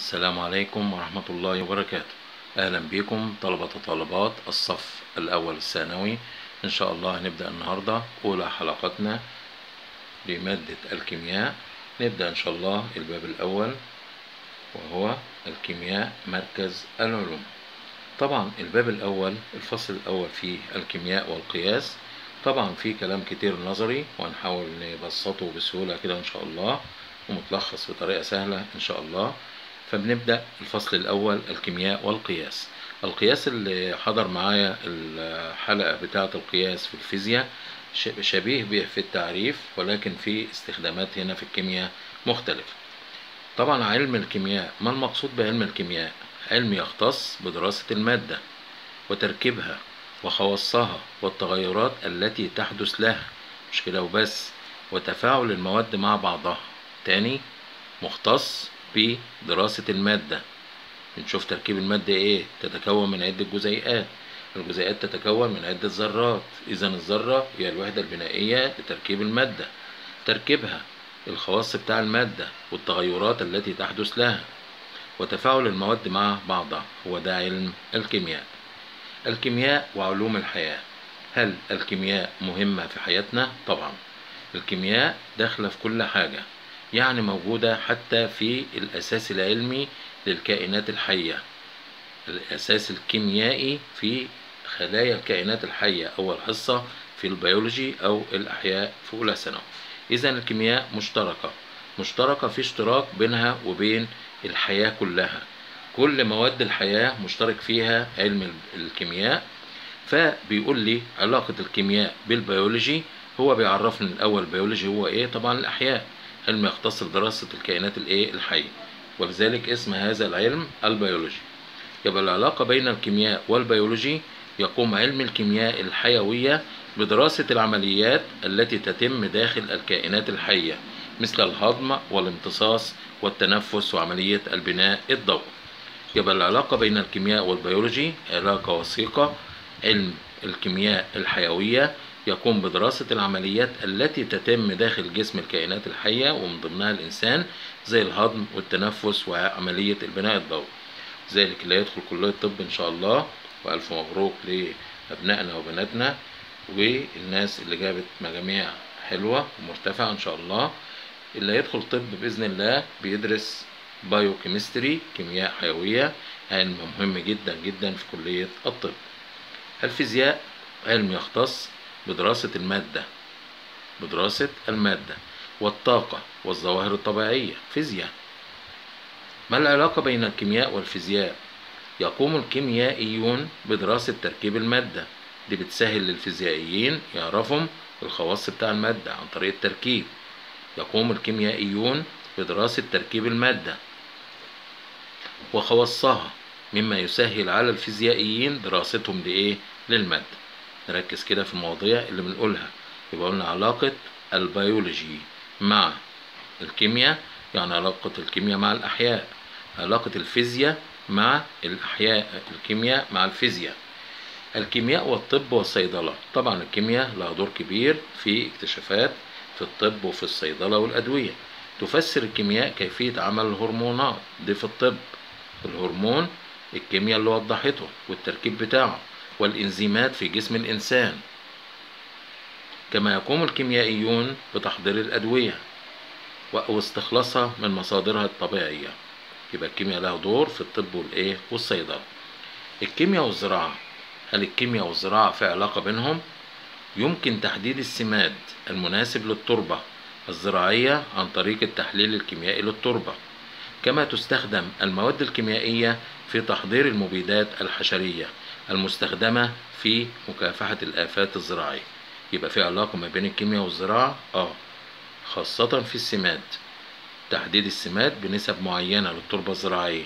السلام عليكم ورحمة الله وبركاته. أهلا بكم طلبة وطالبات الصف الأول الثانوي. إن شاء الله هنبدأ النهاردة أولى حلقتنا لمادة الكيمياء. نبدأ إن شاء الله الباب الأول وهو الكيمياء مركز العلوم. طبعا الباب الأول الفصل الأول فيه الكيمياء والقياس. طبعا في كلام كتير نظري وهنحاول نبسطه بسهولة كده إن شاء الله ومتلخص بطريقة سهلة إن شاء الله. فبنبدأ الفصل الأول الكيمياء والقياس. القياس اللي حضر معايا الحلقة بتاعة القياس في الفيزياء شبيه به في التعريف ولكن في استخدامات هنا في الكيمياء مختلفة. طبعا علم الكيمياء ما المقصود بعلم الكيمياء؟ علم يختص بدراسة المادة وتركيبها وخواصها والتغيرات التي تحدث لها. مش كده وبس. وتفاعل المواد مع بعضها. تاني مختص بدراسة المادة. بنشوف تركيب المادة إيه؟ تتكون من عدة جزيئات. الجزيئات تتكون من عدة ذرات. إذا الذرة هي الوحدة البنائية لتركيب المادة. تركيبها الخواص بتاع المادة والتغيرات التي تحدث لها. وتفاعل المواد مع بعضها. هو ده علم الكيمياء. الكيمياء وعلوم الحياة. هل الكيمياء مهمة في حياتنا؟ طبعا. الكيمياء داخلة في كل حاجة. يعني موجودة حتى في الأساس العلمي للكائنات الحية. الأساس الكيميائي في خلايا الكائنات الحية أول حصة في البيولوجي أو الأحياء في أولى ثانوي إذا الكيمياء مشتركة مشتركة في اشتراك بينها وبين الحياة كلها. كل مواد الحياة مشترك فيها علم الكيمياء. فبيقول لي علاقة الكيمياء بالبيولوجي هو بيعرفني الأول البيولوجي هو إيه؟ طبعا الأحياء. علم يختص بدراسة الكائنات الإيه؟ الحية. ولذلك اسم هذا العلم البيولوجي. يبقى العلاقة بين الكيمياء والبيولوجي يقوم علم الكيمياء الحيوية بدراسة العمليات التي تتم داخل الكائنات الحية مثل الهضم والامتصاص والتنفس وعملية البناء الضوئي يبقى العلاقة بين الكيمياء والبيولوجي علاقة وثيقة. علم الكيمياء الحيوية يقوم بدراسة العمليات التي تتم داخل جسم الكائنات الحية ومن ضمنها الإنسان زي الهضم والتنفس وعملية البناء الضوئي. ذلك اللي يدخل كلية الطب إن شاء الله. وألف مبروك لأبنائنا وبناتنا والناس اللي جابت مجاميع حلوة ومرتفعة إن شاء الله. اللي يدخل طب بإذن الله بيدرس بايو كيمستري كيمياء حيوية علم مهم جدا جدا في كلية الطب. الفيزياء علم يختص بدراسة المادة. بدراسة المادة والطاقة والظواهر الطبيعية فيزياء. ما العلاقة بين الكيمياء والفيزياء؟ يقوم الكيميائيون بدراسة تركيب المادة. دي بتسهل للفيزيائيين يعرفهم الخواص بتاع المادة عن طريق التركيب. يقوم الكيميائيون بدراسة تركيب المادة وخواصها مما يسهل على الفيزيائيين دراستهم لإيه؟ للمادة. نركز كده في المواضيع اللي بنقولها. يبقى قلنا علاقة البيولوجي مع الكيمياء يعني علاقة الكيمياء مع الأحياء. علاقة الفيزياء مع الأحياء الكيمياء مع الفيزياء. الكيمياء والطب والصيدلة. طبعا الكيمياء لها دور كبير في اكتشافات في الطب وفي الصيدلة والأدوية. تفسر الكيمياء كيفية عمل الهرمونات دي في الطب. الهرمون الكيمياء اللي وضحته والتركيب بتاعه. والإنزيمات في جسم الإنسان كما يقوم الكيميائيون بتحضير الأدوية واستخلاصها من مصادرها الطبيعية. يبقى الكيمياء لها دور في الطب والإيه والصيدلة. الكيمياء والزراعة هل الكيمياء والزراعة في علاقة بينهم؟ يمكن تحديد السماد المناسب للتربة الزراعية عن طريق التحليل الكيميائي للتربة كما تستخدم المواد الكيميائية في تحضير المبيدات الحشرية. المستخدمة في مكافحة الآفات الزراعية يبقى في علاقة ما بين الكيمياء والزراعة آه خاصة في السماد. تحديد السماد بنسب معينة للتربة الزراعية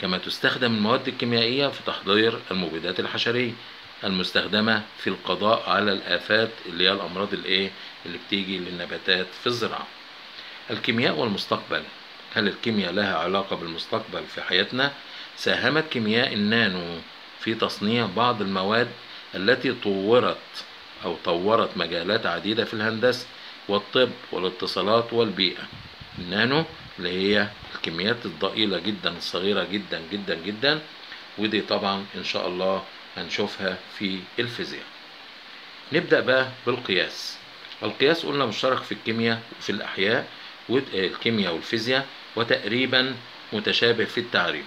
كما تستخدم المواد الكيميائية في تحضير المبيدات الحشرية. المستخدمة في القضاء على الآفات اللي هي الأمراض الإيه؟ اللي بتيجي للنباتات في الزراعة. الكيمياء والمستقبل. هل الكيمياء لها علاقة بالمستقبل في حياتنا؟ ساهمت كيمياء النانو في تصنيع بعض المواد التي طورت أو طورت مجالات عديدة في الهندسة والطب والاتصالات والبيئة. النانو اللي هي الكميات الضئيلة جدا الصغيرة جدا جدا جدا. ودي طبعا إن شاء الله هنشوفها في الفيزياء. نبدأ بقى بالقياس. القياس قلنا مشترك في الكيمياء وفي الأحياء والكيمياء والفيزياء وتقريبا متشابه في التعريف.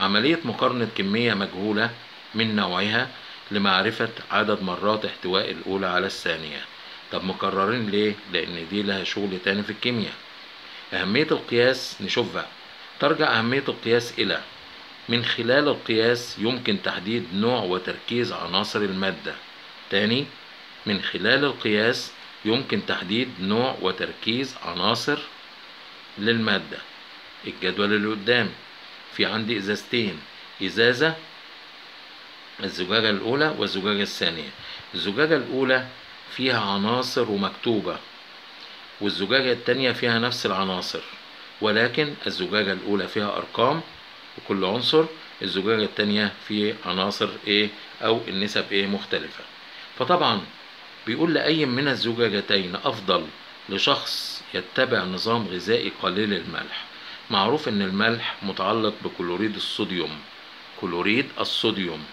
عملية مقارنة كمية مجهولة من نوعها لمعرفة عدد مرات احتواء الأولى على الثانية. طب مكررين ليه؟ لأن دي لها شغل تاني في الكيمياء. أهمية القياس نشوف بقى. ترجع أهمية القياس إلى من خلال القياس يمكن تحديد نوع وتركيز عناصر المادة. تاني من خلال القياس يمكن تحديد نوع وتركيز عناصر للمادة. الجدول اللي قدامي. في عندي إزازتين إزازة الزجاجة الأولى والزجاجة الثانية. الزجاجة الأولى فيها عناصر ومكتوبة والزجاجة التانية فيها نفس العناصر ولكن الزجاجة الأولى فيها أرقام وكل عنصر الزجاجة التانية فيه عناصر إيه أو النسب إيه مختلفة. فطبعا بيقول لأي من الزجاجتين أفضل لشخص يتبع نظام غذائي قليل الملح؟ معروف إن الملح متعلق بكلوريد الصوديوم كلوريد الصوديوم.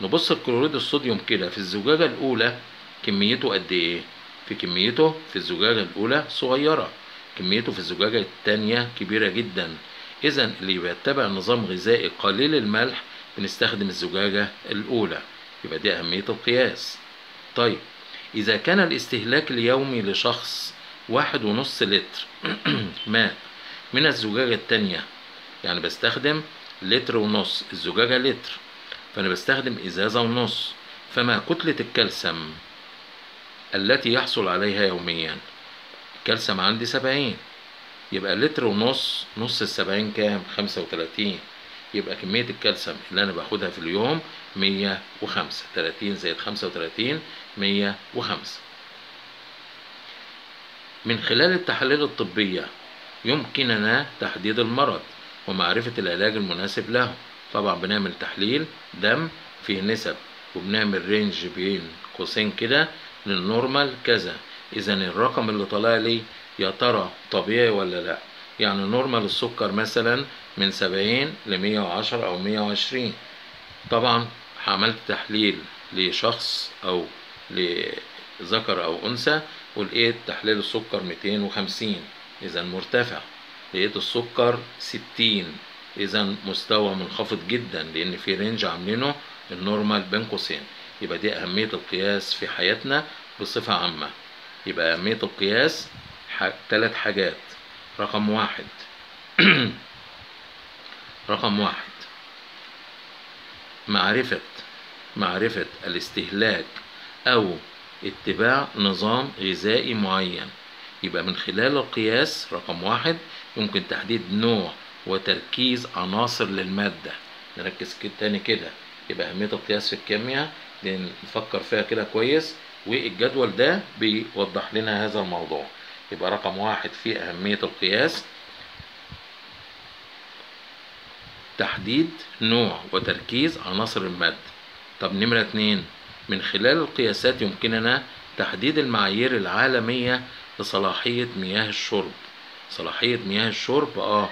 نبص الكلوريد الصوديوم كده في الزجاجة الأولى كميته قد إيه؟ في كميته في الزجاجة الأولى صغيرة كميته في الزجاجة التانية كبيرة جدا. إذا اللي بيتبع نظام غذائي قليل الملح بنستخدم الزجاجة الأولى يبقى دي أهمية القياس. طيب إذا كان الاستهلاك اليومي لشخص واحد ونص لتر ماء من الزجاجة التانية. يعني بستخدم لتر ونص الزجاجة لتر. فأنا بستخدم إزازة ونص. فما كتلة الكالسيوم التي يحصل عليها يوميا؟ الكالسيوم عندي سبعين. يبقى لتر ونص نص السبعين كام؟ خمسة وتلاتين. يبقى كمية الكالسيوم اللي أنا باخدها في اليوم مية وخمسة. تلاتين زائد خمسة وتلاتين مية وخمسة. من خلال التحاليل الطبية يمكننا تحديد المرض ومعرفة العلاج المناسب له. طبعا بنعمل تحليل دم فيه نسب وبنعمل range بين قوسين كده لل normal كذا. اذا الرقم اللي طالع لي يا ترى طبيعي ولا لا؟ يعني normal السكر مثلا من 70 ل 110 أو 120 طبعا عملت تحليل لشخص أو لذكر أو أنثى ولقيت تحليل السكر 250 اذا مرتفع. لقيت السكر 60 اذا مستوى منخفض جدا لأن في range عاملينه ال normal بين قوسين. يبقى دي أهمية القياس في حياتنا بصفة عامة. يبقى أهمية القياس ثلاث حاجات. رقم واحد. رقم واحد. معرفة معرفة الاستهلاك أو اتباع نظام غذائي معين. يبقى من خلال القياس رقم واحد يمكن تحديد نوع وتركيز عناصر للمادة. نركز كده تاني كده. يبقى أهمية القياس في الكيمياء نفكر فيها كده كويس والجدول ده بيوضح لنا هذا الموضوع. يبقى رقم واحد في أهمية القياس. تحديد نوع وتركيز عناصر المادة. طب نمرة اتنين من خلال القياسات يمكننا تحديد المعايير العالمية لصلاحية مياه الشرب. صلاحية مياه الشرب آه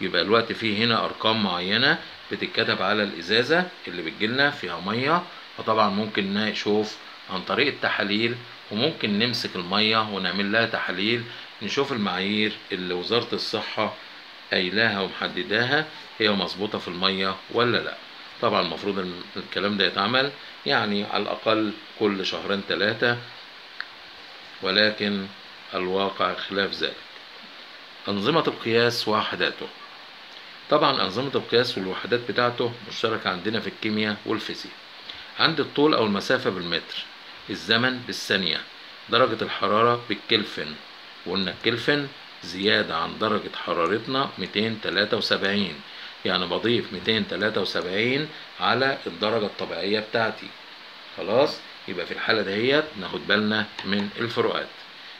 يبقى الوقت فيه هنا أرقام معينة بتتكتب على الإزازة اللي بتجيلنا فيها مية. وطبعا ممكن نشوف عن طريق التحاليل وممكن نمسك المية ونعمل لها تحاليل نشوف المعايير اللي وزارة الصحة قايلاها ومحدداها هي مظبوطة في المية ولا لأ. طبعا المفروض الكلام ده يتعمل يعني على الأقل كل شهرين ثلاثة ولكن الواقع خلاف ذلك. أنظمة القياس وحداته. طبعا أنظمة القياس والوحدات بتاعته مشتركة عندنا في الكيمياء والفيزياء. عند الطول أو المسافة بالمتر. الزمن بالثانية. درجة الحرارة بالكلفن. وقلنا الكلفن زيادة عن درجة حرارتنا 273 يعني بضيف 273 على الدرجة الطبيعية بتاعتي. خلاص؟ يبقى في الحالة دهيت ناخد بالنا من الفروقات.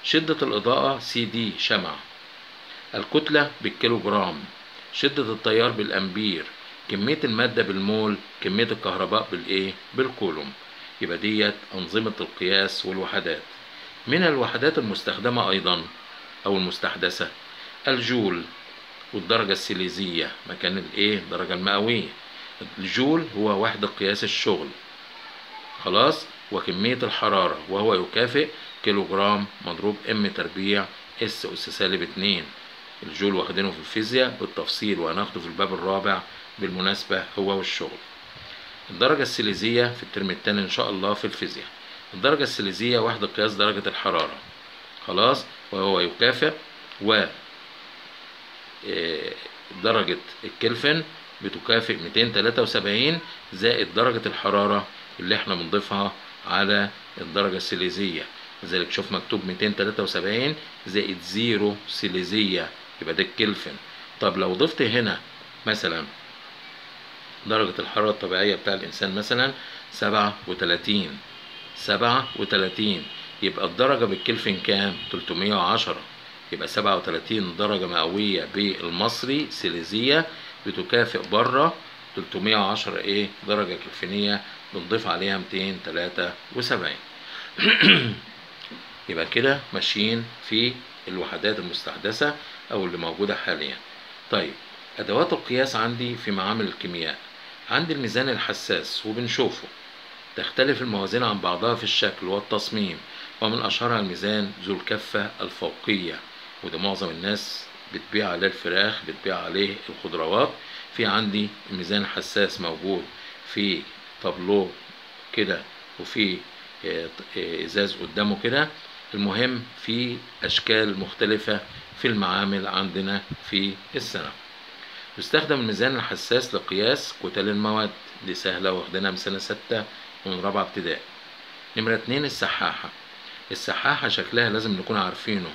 شدة الإضاءة سي دي شمع. الكتلة بالكيلوجرام. شدة التيار بالأمبير. كمية المادة بالمول. كمية الكهرباء بالإيه؟ بالكولوم. يبقى ديت أنظمة القياس والوحدات. من الوحدات المستخدمة أيضا أو المستحدثة؟ الجول والدرجة السيليزية. مكان الإيه؟ الدرجة المئوية الجول هو وحدة قياس الشغل. خلاص؟ وكمية الحرارة وهو يكافئ كيلو جرام مضروب m تربيع s s سالب اتنين الجول واخدينه في الفيزياء بالتفصيل وهناخده في الباب الرابع بالمناسبة هو والشغل. الدرجة السيليزية في الترم التاني إن شاء الله في الفيزياء. الدرجة السيليزية وحدة قياس درجة الحرارة. خلاص؟ وهو يكافئ و آه، درجة الكلفن بتكافئ 273 زائد درجة الحرارة اللي إحنا بنضيفها على الدرجة السيليزية. لذلك شوف مكتوب 273 زائد زيرو سيليزية. يبقى ده الكلفن. طب لو ضفت هنا مثلا درجة الحرارة الطبيعية بتاع الإنسان مثلا 37 37 يبقى الدرجة بالكلفن كام؟ 310 يبقى 37 درجة مئوية بالمصري سيليزية بتكافئ بره 310 إيه؟ درجة كلفنية بنضيف عليها 273 يبقى كده ماشيين في الوحدات المستحدثة أو اللي موجودة حاليا. طيب أدوات القياس عندي في معامل الكيمياء. عندي الميزان الحساس وبنشوفه. تختلف الموازين عن بعضها في الشكل والتصميم ومن أشهرها الميزان ذو الكفة الفوقية. وده معظم الناس بتبيع عليه الفراخ بتبيع عليه الخضروات. في عندي ميزان حساس موجود في طابلو كده وفي آه، آه، إزاز قدامه كده. المهم في أشكال مختلفة في المعامل عندنا في السنة. يستخدم الميزان الحساس لقياس كتل المواد. دي سهلة واخدينها من سنة ستة ومن رابعة ابتدائي. نمرة اتنين السحاحة. السحاحة شكلها لازم نكون عارفينه.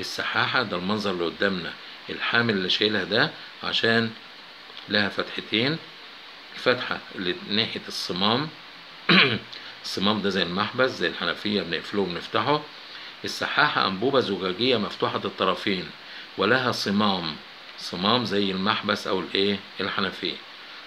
السحاحة ده المنظر اللي قدامنا. الحامل اللي شايلها ده عشان لها فتحتين. الفتحة اللي ناحية الصمام. الصمام ده زي المحبس زي الحنفية بنقفله وبنفتحه. السحاحة أنبوبة زجاجية مفتوحة الطرفين ولها صمام صمام زي المحبس أو الإيه؟ الحنفية.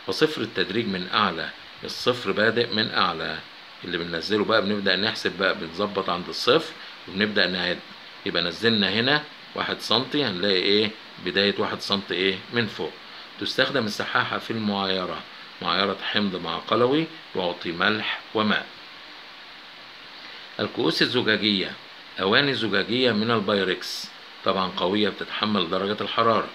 وصفر التدريج من أعلى الصفر بادئ من أعلى. اللي بننزله بقى بنبدأ نحسب بقى بنظبط عند الصفر وبنبدأ نعد. يبقى نزلنا هنا واحد سنتي هنلاقي إيه؟ بداية واحد سنتي إيه؟ من فوق. تستخدم السحاحة في المعايرة. معايرة حمض مع قلوي يعطي ملح وماء. الكؤوس الزجاجية أواني زجاجية من البايركس طبعا قوية بتتحمل درجة الحرارة.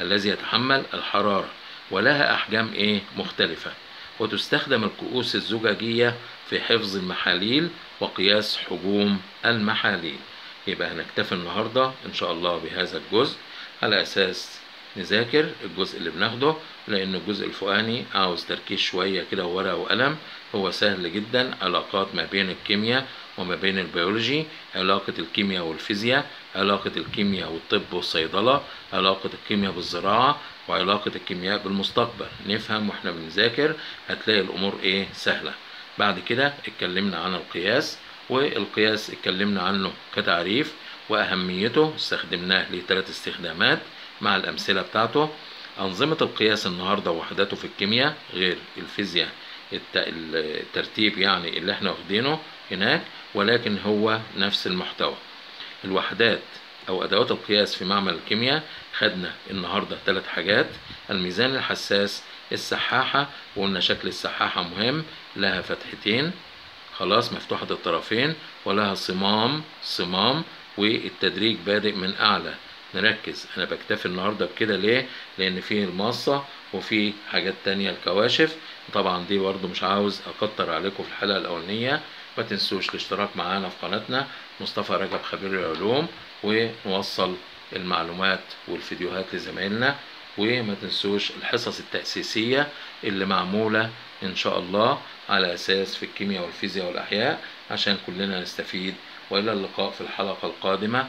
الذي يتحمل الحرارة ولها أحجام إيه؟ مختلفة. وتستخدم الكؤوس الزجاجية في حفظ المحاليل وقياس حجوم المحاليل. يبقى هنكتفي النهاردة إن شاء الله بهذا الجزء على أساس نذاكر الجزء اللي بناخده لأن الجزء الفوقاني عاوز تركيز شوية كده وورقة وقلم. هو سهل جدا علاقات ما بين الكيمياء وما بين البيولوجي علاقة الكيمياء والفيزياء علاقة الكيمياء والطب والصيدلة علاقة الكيمياء بالزراعة وعلاقة الكيمياء بالمستقبل. نفهم وإحنا بنذاكر هتلاقي الأمور إيه؟ سهلة. بعد كده اتكلمنا عن القياس والقياس اتكلمنا عنه كتعريف وأهميته استخدمناه لثلاث استخدامات. مع الأمثلة بتاعته. أنظمة القياس النهاردة وحداته في الكيمياء غير الفيزياء الت- الترتيب يعني اللي إحنا واخدينه هناك ولكن هو نفس المحتوى. الوحدات أو أدوات القياس في معمل الكيمياء خدنا النهاردة ثلاث حاجات الميزان الحساس السحاحة وقلنا شكل السحاحة مهم لها فتحتين خلاص مفتوحة الطرفين ولها صمام صمام والتدريج بادئ من أعلى نركز. أنا بكتفي النهاردة بكده ليه؟ لأن فيه الماصة وفي حاجات تانية الكواشف. طبعا دي برضه مش عاوز أكتر عليكم في الحلقة الأولانية. ما تنسوش الاشتراك معانا في قناتنا مصطفى رجب خبير العلوم ونوصل المعلومات والفيديوهات لزمايلنا. وما تنسوش الحصص التأسيسية اللي معمولة إن شاء الله على أساس في الكيمياء والفيزياء والأحياء عشان كلنا نستفيد. وإلى اللقاء في الحلقة القادمة.